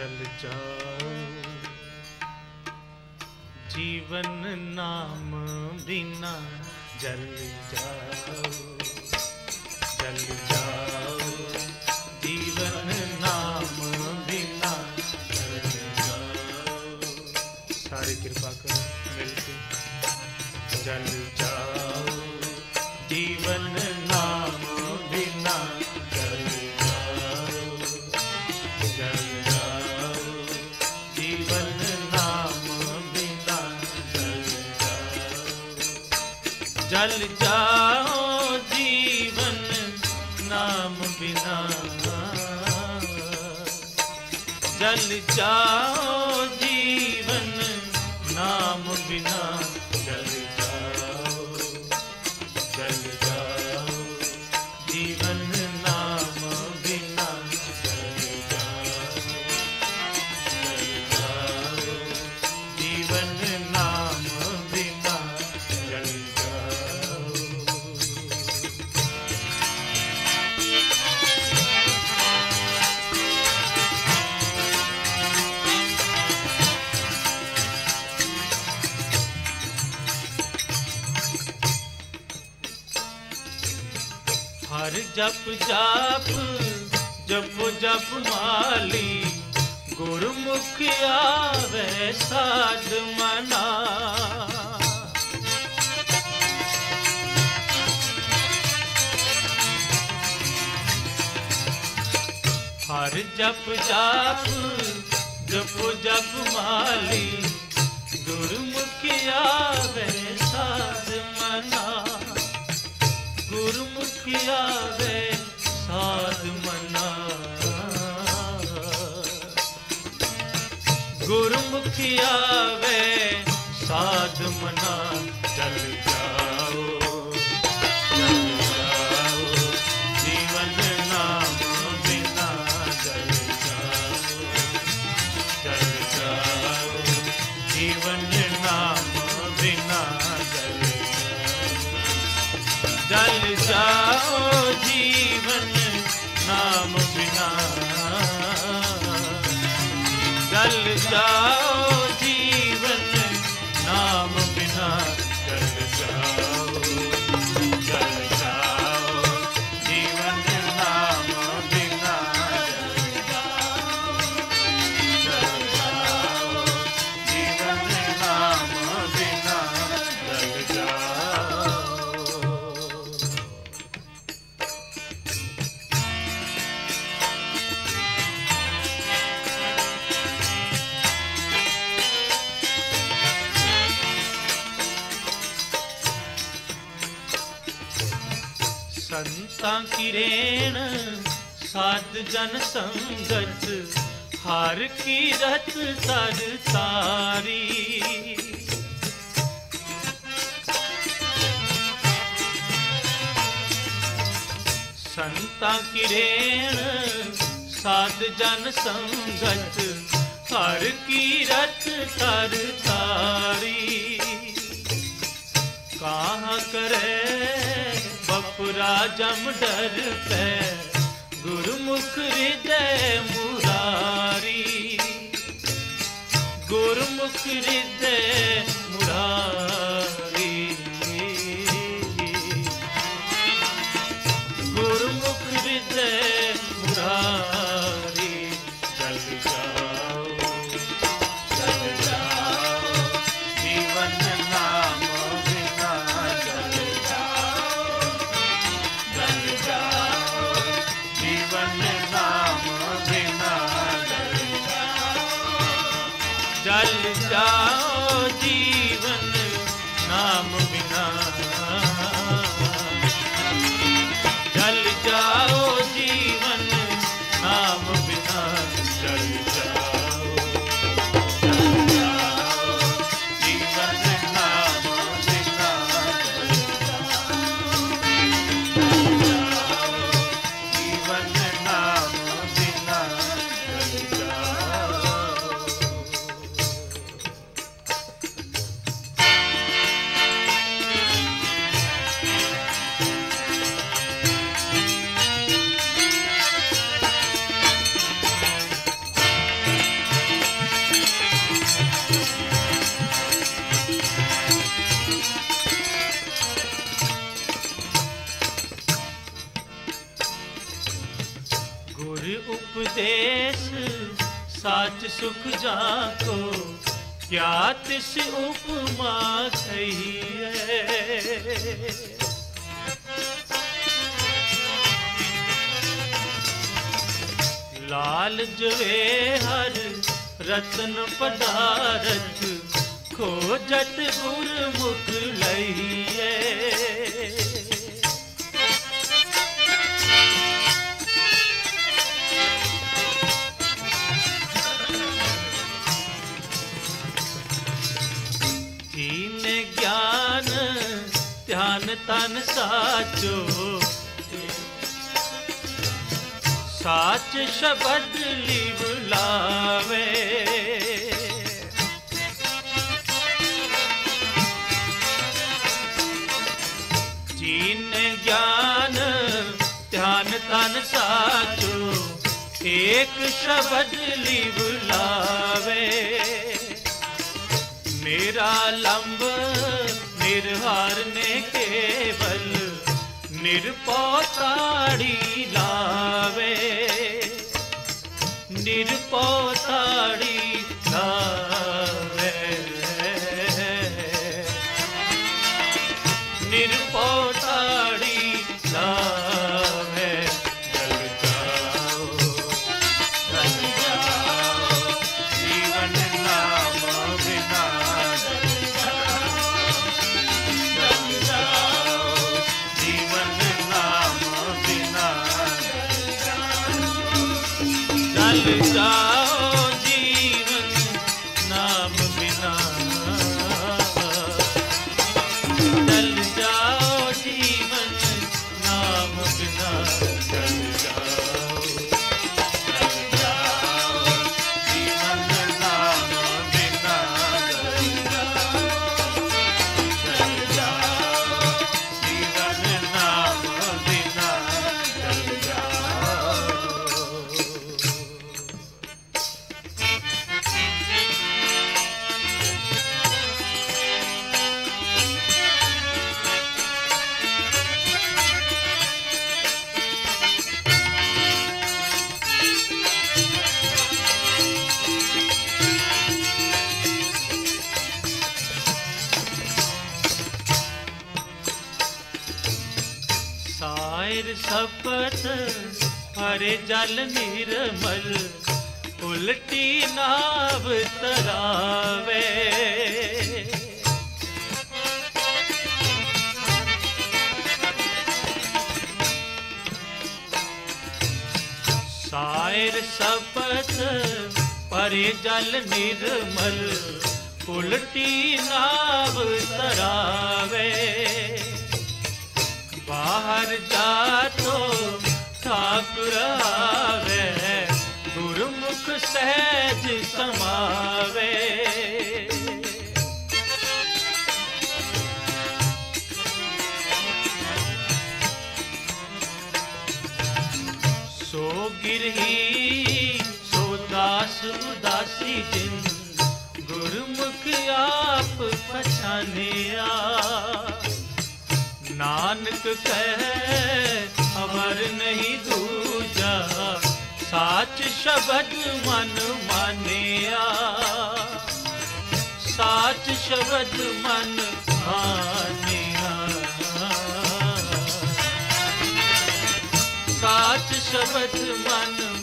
ਚਲ ਜਾਓ ਜੀਵਨ ਨਾਮ ਬਿਨਾ ਜਲ ਜਾਓ ਜਲ ਜਾਓ ਜੀਵਨ ਨਾਮ ਬਿਨਾ ਜਲ ਜਾਓ ਸਾਰੇ ਕਿਰਪਾ ਕਰੋ ਮਿਲ ਕੇ ਜਲ ਟਲ ਜਾਓ ਜੀਵਨ ਨਾਮ ਬਿਨਾ। ਜਲ ਜਾਓ ਜਪ ਜਾਪ ਜਪ ਜਪ ਮਾਲੀ ਗੁਰਮੁਖ ਆਵੇ ਸਾਧ ਮਨਾ ਹਰ ਜਪ ਜਾਪ ਜਪ ਜਪ ਮਾਲੀ ਗੁਰਮੁਖ ਆਵੇ ਗੁਰਮੁਖੀ ਆਵੇ ਸਾਧ ਮਨਾ ਗੁਰਮੁਖੀ ਆਵੇ ਸਾਧ ਮਨਾ जल जाओ ਕੀ ਰੇਣ ਸਾਧ ਜਨ ਸੰਗਤ, ਹਰ ਕੀ ਰਤ ਤਰ ਤਾਰੀ ਸੰਤਾਂ ਕੀ ਰੇਣ ਸਾਧ ਜਨ ਸੰਗਤ, ਹਰ ਕੀ ਰਤ ਤਰ ਤਾਰੀ ਕਾਹ ਕਰੇ ਬਪੁਰਾ ਜਮ ਡਰ ਪੈ ਗੁਰਮੁਖ ਹਿਰਦੈ ਮੁਰਾਰੀ। ਗੁਰਮੁਖ ਹਿਰਦੈ ਮੁਰਾਰੀ। साच सुख जाको क्या तिस उपमा सही है। लाल जवे हर रत्न पदारथ, खोजत गुरमुख लही है। ਧਿਆਨ ਤਨ ਸਾਚੋ। ਸਾਚ ਸ਼ਬਦ ਲਿਵ ਲਾਵੇ। ਜੀਨ ਗਿਆਨ, ਧਿਆਨ ਤਨ ਸਾਚੋ। ਏਕ ਸ਼ਬਦ ਲਿਵ ਲਾਵੇ। ਮੇਰਾ ਲੰਬ ਨਿਰਹਾਰ ਨੇ ਕੇਵਲ ਨਿਰਪਉ ਤਾੜੀ ਲਾਵੇ ਨਿਰਪਉ ਤਾੜੀ ਹਰੇ ਜਲ ਨਿਰਮਲ, ਉਲਟੀ ਨਾਵ ਤਰਾਵੇ। ਸਾਇਰ ਸਪਤ ਪਰੇ ਜਲ ਨਿਰਮਲ, ਉਲਟੀ ਨਾਵ ਤਰਾਵੇ। ਬਾਹਰ ਜਾ ਠਾਕੁਰ ਗੁਰਮੁਖ ਸਹਿਜ ਸਮਾਵੇ ਸੋ ਗਿਰਹੀ ਸੋ ਦਾਸ ਉਦਾਸੀ ਜਿਨ ਗੁਰਮੁਖ ਆਪ ਪਛਾਨਿਆ ਨਾਨਕ ਕਹੈ ਅਮਰ ਨਹੀਂ ਦੂਜਾ ਸਾਚ ਸ਼ਬਦ ਮਨ ਮਾਨਿਆ। ਸਾਚ ਸ਼ਬਦ ਮਨ ਮਾਨਿਆ। ਸਾਚ ਸ਼ਬਦ ਮਨ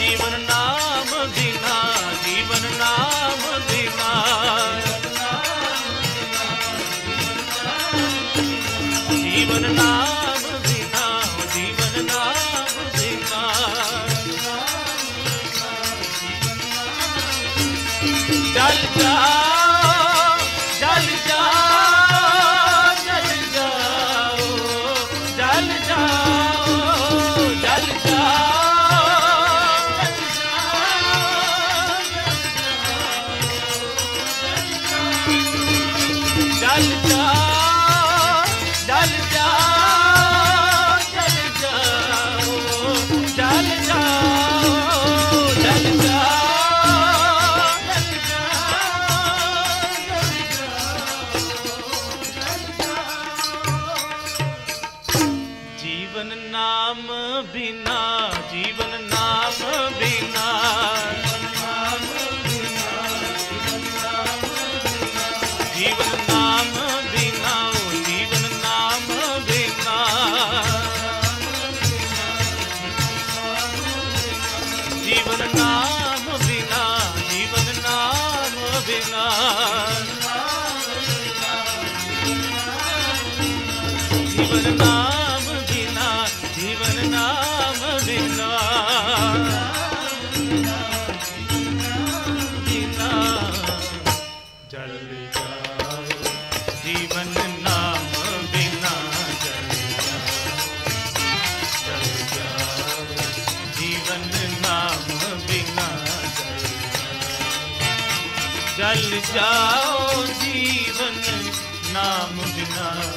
ਜੀਵਨ ਨਾਮ ਬਿਨਾ जीवन ਚਲ ਜਾਓ ਜੀਵਨ ਨਾਮ ਬਿਨਾ।